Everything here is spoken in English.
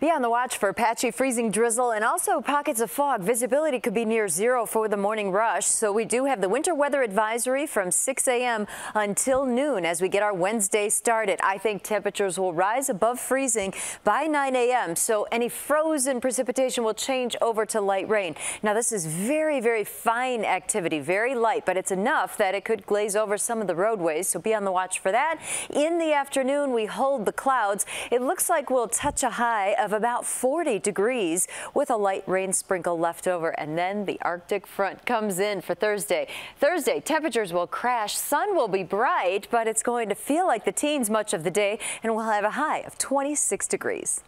Be on the watch for patchy freezing drizzle and also pockets of fog. Visibility could be near zero for the morning rush. So we do have the winter weather advisory from 6 a.m. until noon as we get our Wednesday started. I think temperatures will rise above freezing by 9 a.m. So any frozen precipitation will change over to light rain. Now this is very, very fine activity, very light, but it's enough that it could glaze over some of the roadways. So be on the watch for that. In the afternoon, we hold the clouds. It looks like we'll touch a high of about 40 degrees with a light rain sprinkle left over. And then the Arctic front comes in for Thursday. Thursday, temperatures will crash. Sun will be bright, but it's going to feel like the teens much of the day, and we'll have a high of 26 degrees.